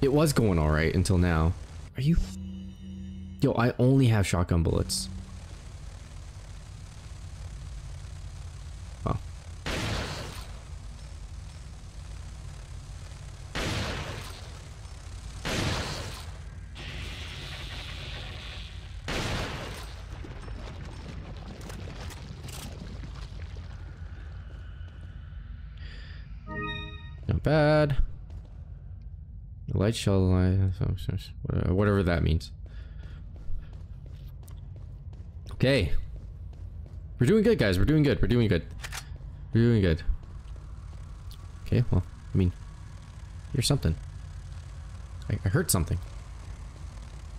It was going alright until now. Are you... Yo, I only have shotgun bullets. Light shall light, whatever that means. Okay. We're doing good, guys. We're doing good. We're doing good. We're doing good. Okay, well, I mean, here's something. I, I heard something.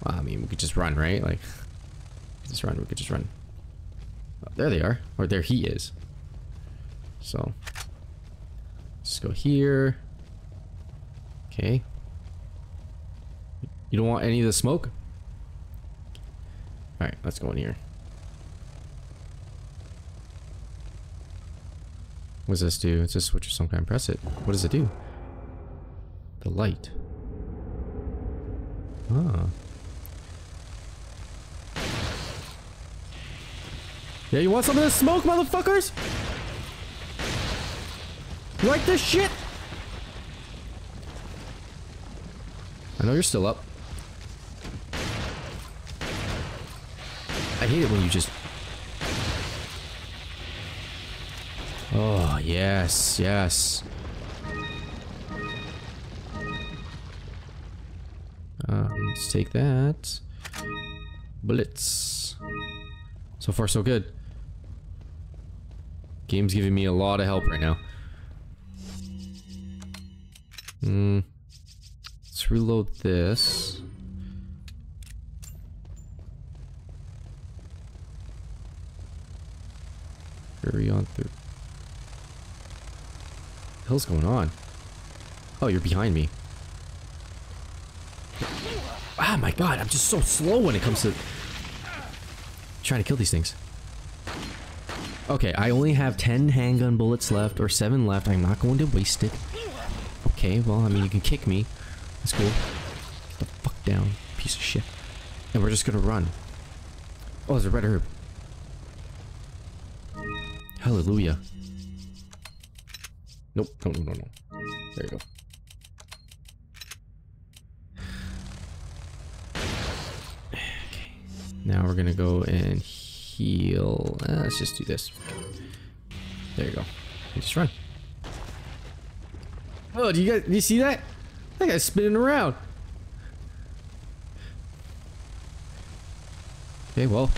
Well, I mean, we could just run, right? Like, just run. We could just run. Oh, there they are. Or there he is. So, let's go here. Okay. You don't want any of the smoke? Alright, let's go in here. What does this do? It's a switch of some kind. Press it. What does it do? The light. Ah. Yeah, you want some of this smoke, motherfuckers? You like this shit? I know you're still up. Hate it when you just... Oh, yes, yes. Um, let's take that. Bullets. So far, so good. Game's giving me a lot of help right now. Hmm. Let's reload this. Hurry on through. What the hell's going on? Oh, you're behind me. Ah, my god, I'm just so slow when it comes to trying to kill these things. Okay, I only have 10 handgun bullets left, or 7 left. I'm not going to waste it. Okay, well, I mean, you can kick me. That's cool. Get the fuck down, piece of shit. And we're just gonna run. Oh, there's a red herb. Hallelujah. Nope, no, no, no, no. There you go. Okay. Now we're gonna go and heal. Uh, let's just do this. There you go. Just run. Oh, do you guys, do you see that? That guy's spinning around. Okay, well,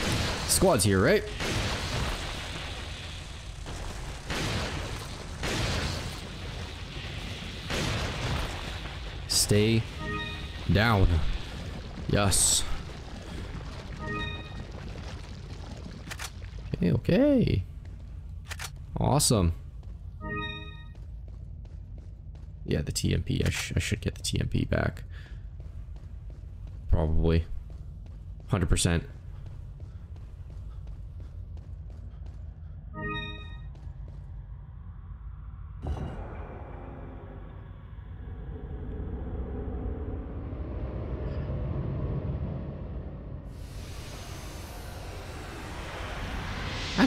squad's here, right? Stay down. Yes. Okay, okay. Awesome. Yeah, the TMP. I, sh I should get the TMP back. Probably. 100%.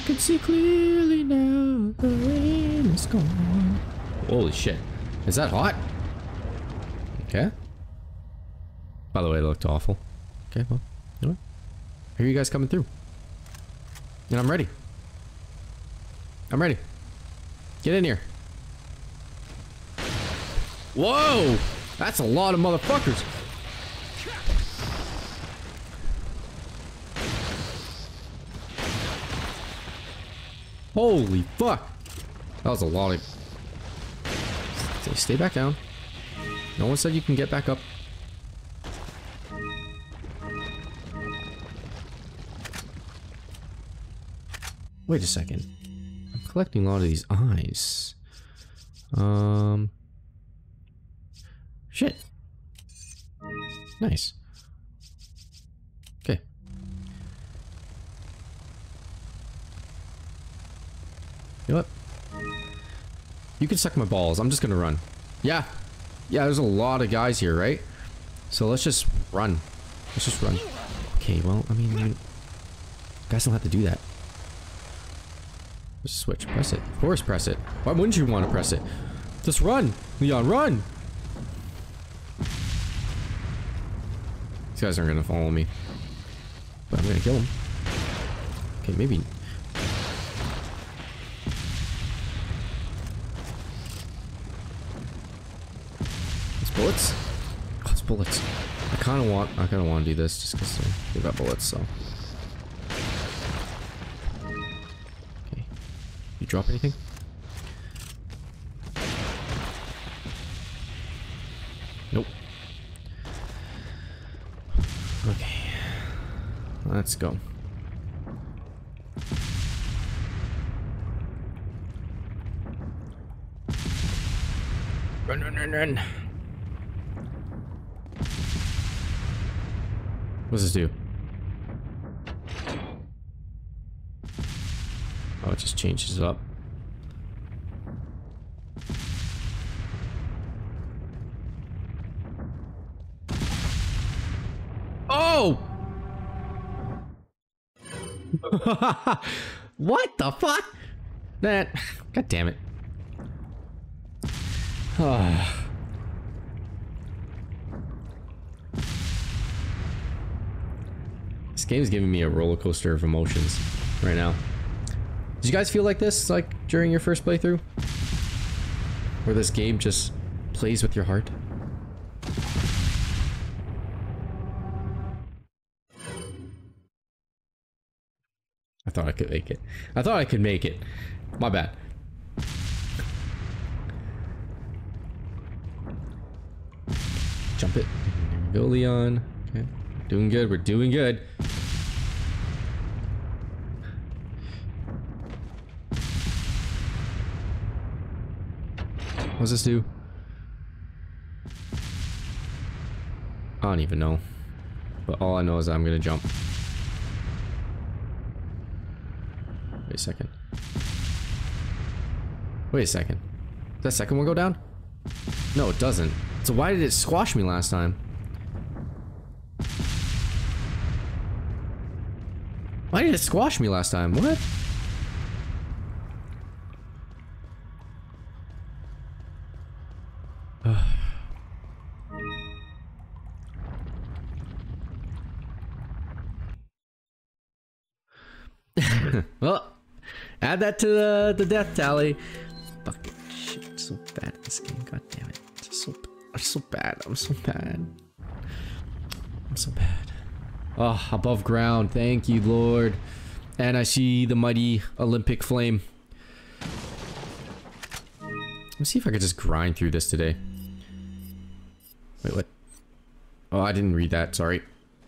Can see clearly now the rain is gone. Holy shit. Is that hot? Okay. By the way, it looked awful. Okay, well, you know? Here you guys coming through. And I'm ready. I'm ready. Get in here. Whoa! That's a lot of motherfuckers. Holy fuck. That was a lot of... Stay, stay back down. No one said you can get back up. Wait a second. I'm collecting a lot of these eyes. Um... Shit. Nice. You know what? You can suck my balls. I'm just gonna run. Yeah. Yeah, there's a lot of guys here, right? So let's just run. Let's just run. Okay, well, I mean, you guys don't have to do that. Just switch. Press it. Of course, press it. Why wouldn't you want to press it? Just run! Leon, run! These guys aren't gonna follow me. But I'm gonna kill them. Okay, maybe. Bullets? Oh, it's bullets. I kinda want, I kinda wanna do this just because they got bullets, so. Okay. You drop anything? Nope. Okay. Let's go. Run, run, run, run. What does this do? Oh, it just changes up. Oh! what the fuck? That. God damn it. this game's giving me a roller coaster of emotions right now. Did you guys feel like this, like during your first playthrough? Where this game just plays with your heart? I thought I could make it. I thought I could make it. My bad. Jump it. Go, Leon. Okay. Doing good. We're doing good. What does this do? I don't even know. But all I know is I'm gonna jump. Wait a second. Wait a second. Does that second one go down? No, it doesn't. So why did it squash me last time? Why did it squash me last time? What? well, add that to the, the death tally. Fucking shit, so bad at this game. God damn it. It's so, I'm so bad. I'm so bad. I'm so bad. Oh, above ground. Thank you, Lord. And I see the mighty Olympic flame. Let's see if I could just grind through this today. Wait, what? Oh, I didn't read that. Sorry.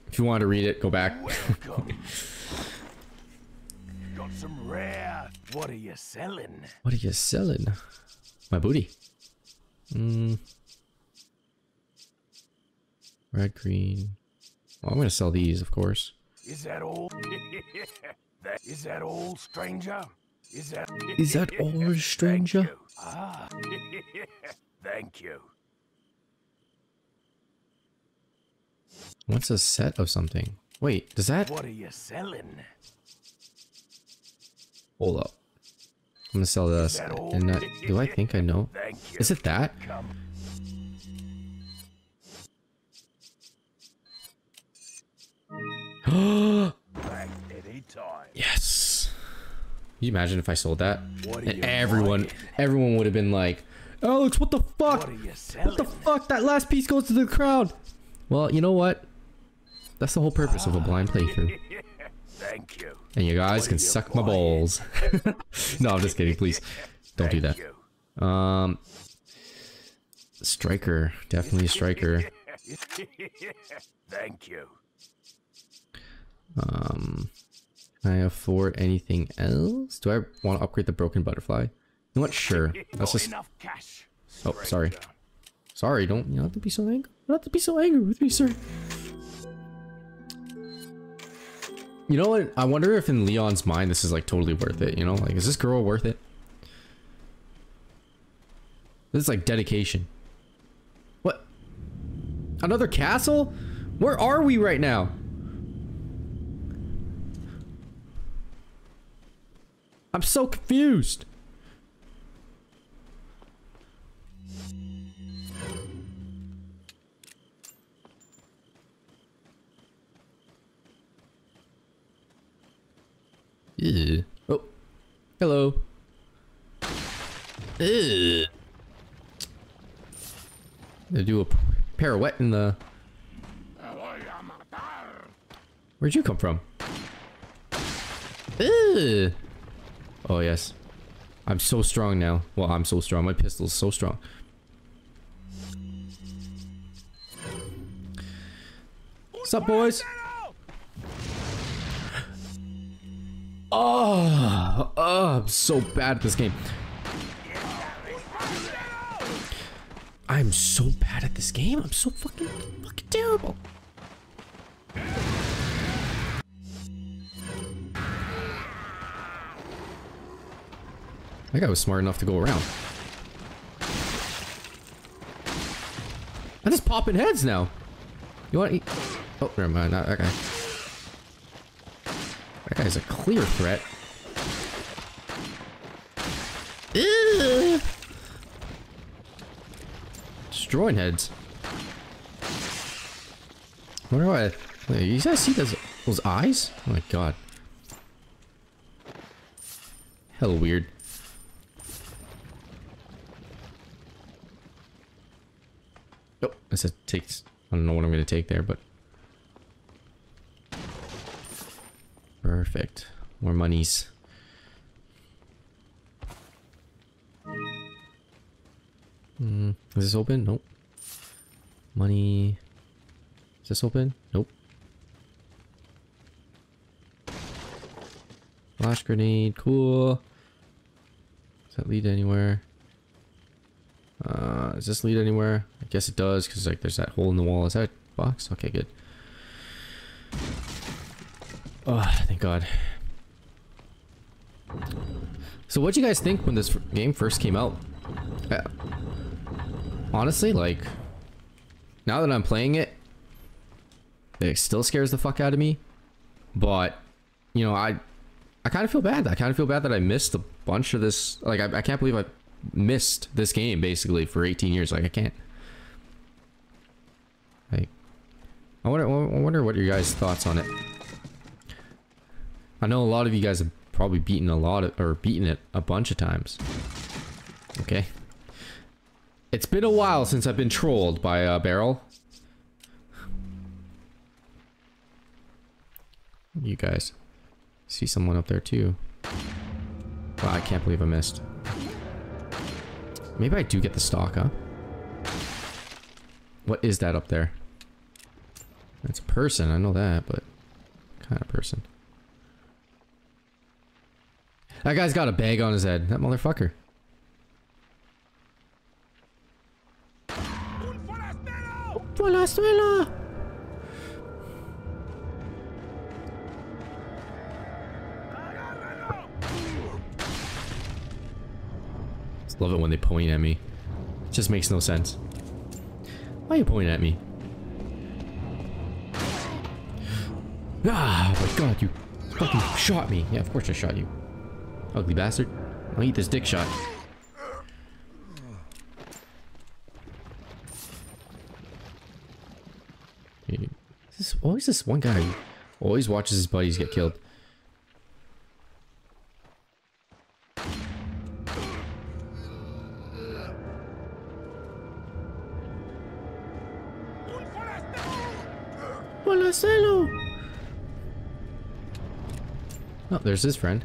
If you want to read it, go back. Got some rare. What are you selling? What are you selling? My booty. Mm. Red, green. Well, I'm gonna sell these, of course. Is that all? is that all, stranger? Is that? Is that all, stranger? Ah. Thank you. What's a set of something? Wait, does that? What are you selling? Hold up. I'm gonna sell this. that? And uh, that, do I think I know? Thank you. Is it that? Come. Back any time. yes. Can you imagine if I sold that? And everyone, everyone would have been like, Alex, what the fuck? What are you selling? What the fuck? That last piece goes to the crowd. Well, you know what? That's the whole purpose of a blind playthrough. Thank you. And you guys can suck my balls. no, I'm just kidding. Please don't do that. Um, striker, definitely a striker. Thank you. Um, can I afford anything else? Do I want to upgrade the broken butterfly? You know what? Sure. Let's just. enough cash. Oh, sorry. Sorry, don't you don't have to be so angry. You don't have to be so angry with me, sir. You know what? I wonder if in Leon's mind this is like totally worth it. You know, like is this girl worth it? This is like dedication. What? Another castle? Where are we right now? I'm so confused. Ew. Oh. Hello. Ew. Gonna do a pirouette in the... Where'd you come from? Ew. Oh, yes. I'm so strong now. Well, I'm so strong. My pistol's so strong. What's up, boys? I'm so bad at this game. I'm so bad at this game. I'm so fucking, fucking terrible. That guy was smart enough to go around. I'm just popping heads now. You want to eat? Oh, never mind. Not that guy. That guy's a clear threat. Ugh. Destroying heads. What? Wait, you guys see those those eyes? Oh my god. Hell weird. Oh, I said takes. I don't know what I'm gonna take there, but perfect. More monies. Is this open? Nope. Money. Is this open? Nope. Flash grenade. Cool. Does that lead anywhere? Uh, does this lead anywhere? I guess it does, because like there's that hole in the wall. Is that a box? Okay, good. Oh, thank God. So what do you guys think when this game first came out? Honestly, like, now that I'm playing it, it still scares the fuck out of me. But, you know, I I kind of feel bad. I kind of feel bad that I missed a bunch of this. Like, I, I can't believe I missed this game, basically, for 18 years. Like, I can't. Like, I wonder, I wonder what your guys' thoughts on it. I know a lot of you guys have probably beaten a lot of, or beaten it a bunch of times. Okay. It's been a while since I've been trolled by uh, a barrel. You guys. See someone up there too. Wow, I can't believe I missed. Maybe I do get the stock, huh? What is that up there? It's a person, I know that, but kind of person. That guy's got a bag on his head. That motherfucker. Just love it when they point at me. It just makes no sense. Why are you pointing at me? Ah, my god, you fucking shot me. Yeah, of course I shot you. Ugly bastard. I'll eat this dick shot. This always this one guy always watches his buddies get killed. Oh, there's his friend.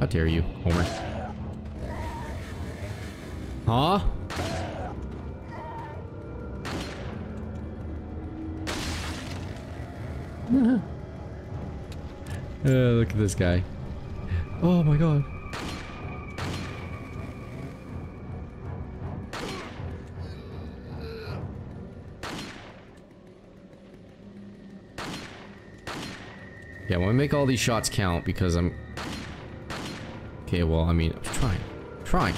How dare you, Homer. Huh? uh, look at this guy. Oh my god. Yeah, I want to make all these shots count because I'm... Okay, well, I mean, I'm trying. I'm trying.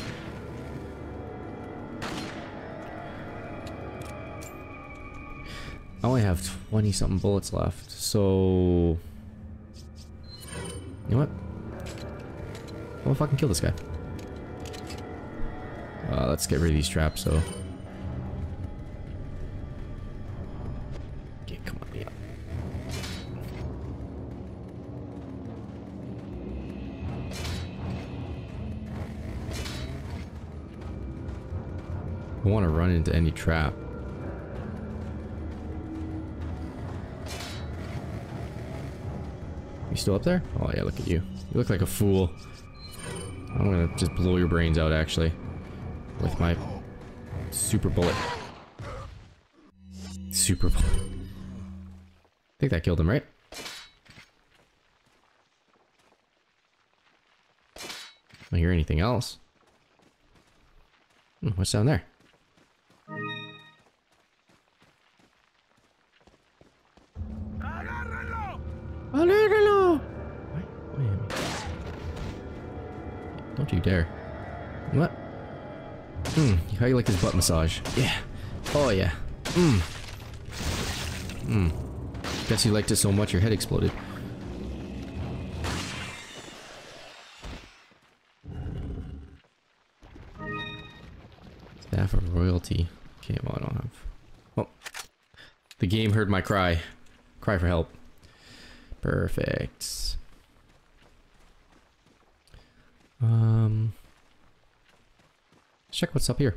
I only have 20 something bullets left so... You know what? I'm gonna fucking kill this guy. Uh, let's get rid of these traps, so... Okay, come on. I want to run into any trap. Still up there? Oh yeah, look at you. You look like a fool. I'm gonna just blow your brains out, actually. With my super bullet. Super bullet. I think that killed him, right? I hear anything else. Hmm, what's down there? Dare. What? Hmm, how you like his butt massage? Yeah. Oh yeah. Hmm. Hmm. Guess you liked it so much your head exploded. Staff of royalty. Okay, well I don't have. Oh. The game heard my cry. Cry for help. Perfect. Um, let's check what's up here.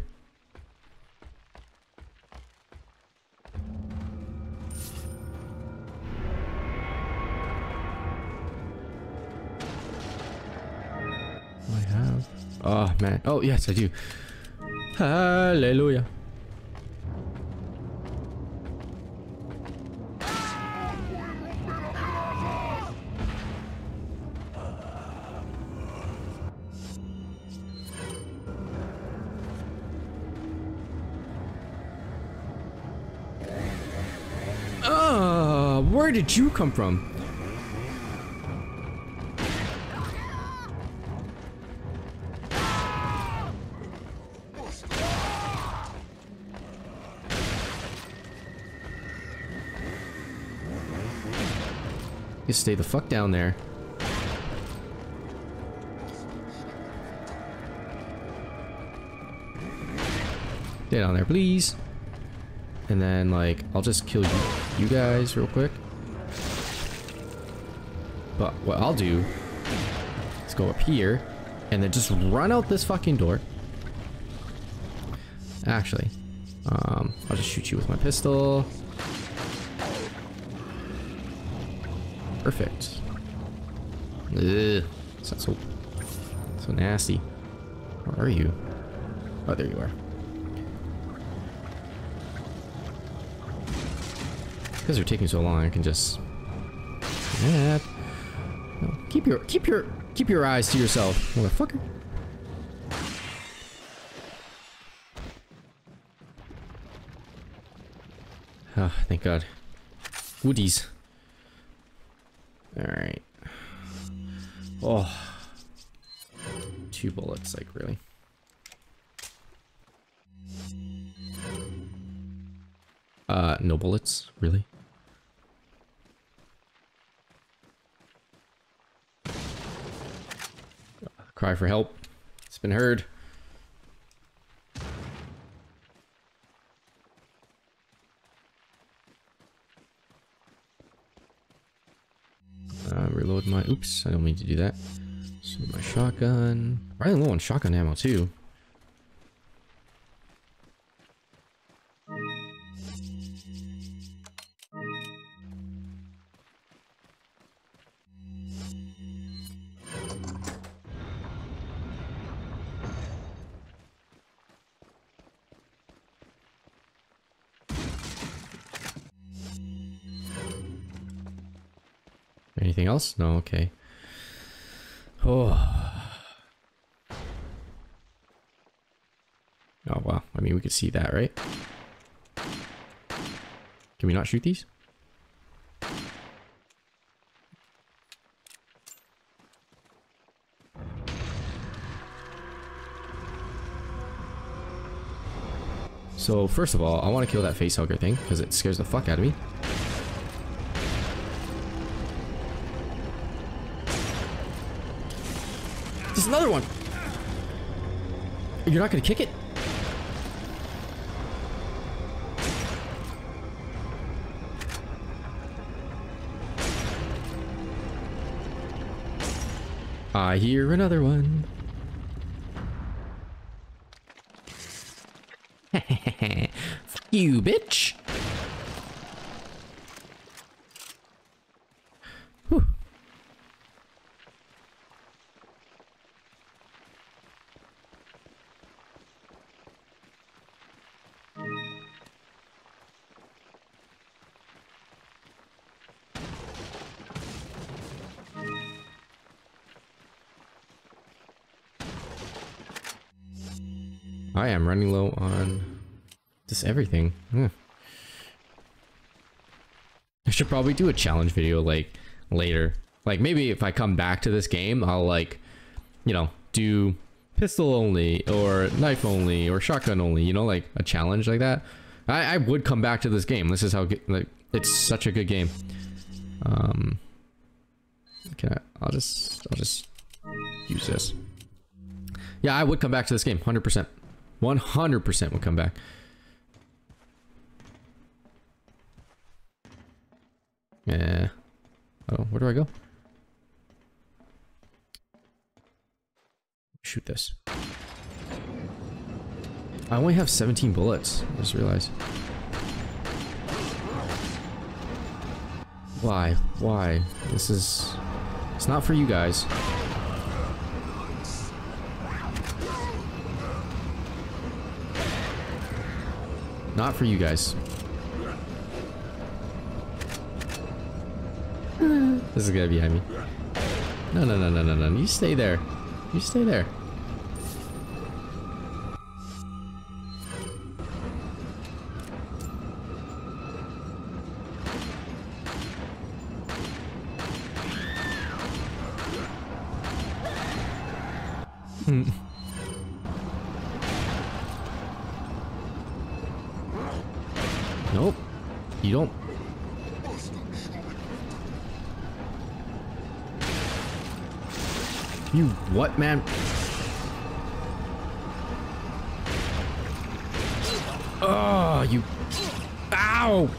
I have. Oh man. Oh yes, I do. Hallelujah. Where did you come from? You stay the fuck down there. Stay down there, please. And then, like, I'll just kill you, you guys real quick. But what I'll do is go up here and then just run out this fucking door. Actually, um, I'll just shoot you with my pistol. Perfect. Ugh, sounds so, so nasty. Where are you? Oh, there you are. Because they're taking so long, I can just. Yeah. Keep your keep your keep your eyes to yourself, motherfucker. Ah, thank God. Woodies. All right. Oh. Two bullets, like really. Uh, no bullets, really? Cry for help. It's been heard. Uh, reload my... Oops, I don't mean to do that. So my shotgun. Running low on shotgun ammo, too. Else? No, okay. Oh. Oh, wow. I mean, we could see that, right? Can we not shoot these? So first of all, I want to kill that facehugger thing because it scares the fuck out of me. There's another one. You're not gonna kick it? I hear another one. I am running low on just everything. Hmm. I should probably do a challenge video like later. Like maybe if I come back to this game, I'll like, you know, do pistol only or knife only or shotgun only, you know, like a challenge like that. I, I would come back to this game. This is how like it's such a good game. Um, I, I'll just I'll just use this. Yeah, I would come back to this game, hundred percent. 100% will come back. Yeah. Oh, where do I go? Shoot this. I only have 17 bullets. I just realized. Why? Why? This is... It's not for you guys. Not for you guys. this is gonna be behind me. No, no, no, no, no, no. You stay there. You stay there. Hmm. You don't. You what, man? Oh, you. Ow!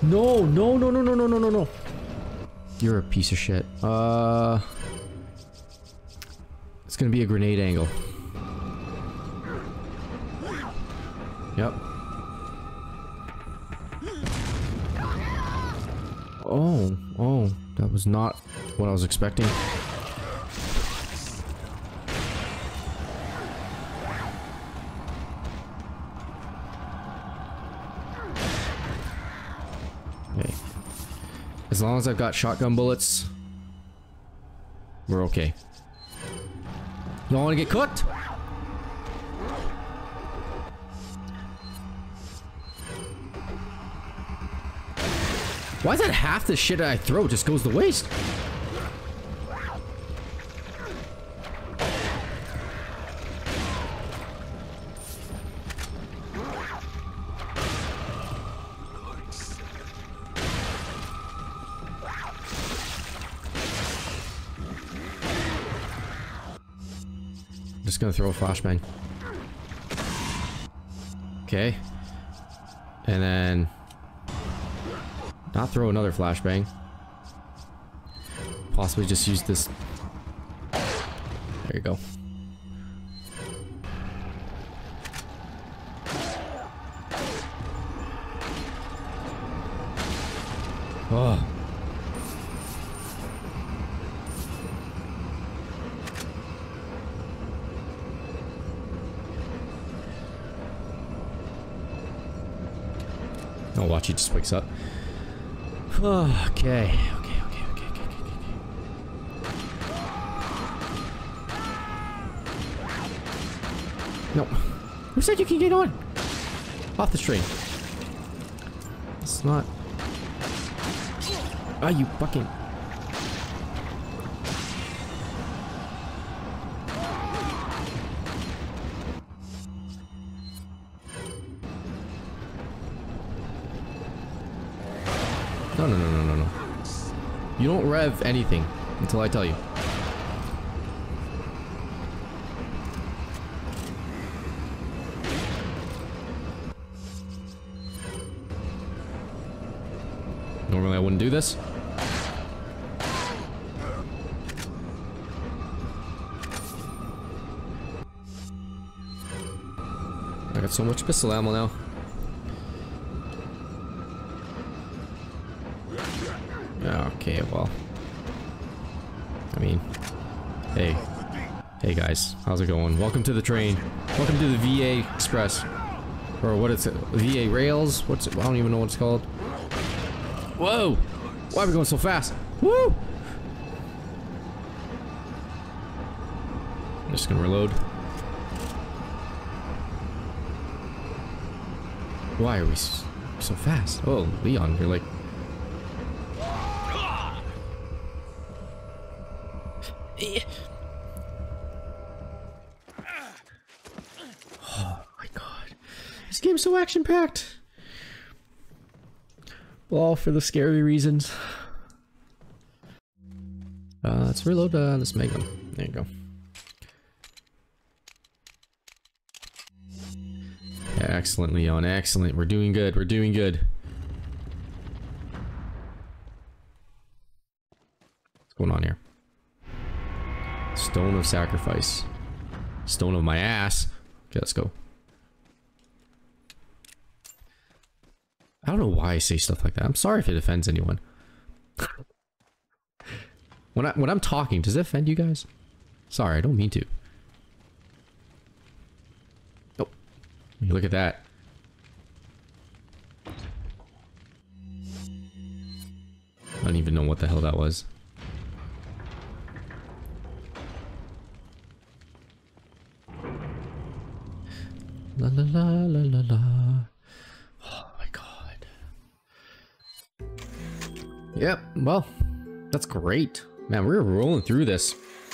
No, no, no, no, no, no, no, no, no. You're a piece of shit. Uh. It's gonna be a grenade angle. That was not what I was expecting. Okay. As long as I've got shotgun bullets, we're okay. You don't want to get cooked? Why is that half the shit I throw just goes to waste? Just gonna throw a flashbang. Okay. And then not throw another flashbang. Possibly just use this. There you go. Oh. Oh, watch, he just wakes up. Okay, okay, okay, okay, okay, okay, okay. No. Who said you can get on? Off the train. It's not. Ah, you fucking. No, no, no, no, no. You don't rev anything until I tell you. Normally I wouldn't do this. I got so much pistol ammo now. How's it going? Welcome to the train. Welcome to the VA Express. Or what is it? VA Rails? What's it? I don't even know what it's called. Whoa! Why are we going so fast? Woo! I'm just gonna reload. Why are we so fast? Oh, Leon, you're like... Oh my god. So action-packed. Well, for the scary reasons. Uh, let's reload uh, this Magnum. There you go. Excellent, Leon. Excellent. We're doing good. We're doing good. What's going on here? Stone of sacrifice. Stone of my ass. Okay, let's go. I don't know why I say stuff like that. I'm sorry if it offends anyone. when I when I'm talking, does it offend you guys? Sorry, I don't mean to. Oh, look at that. I don't even know what the hell that was. La la la la la la. Yep, well, that's great. Man, we're rolling through this.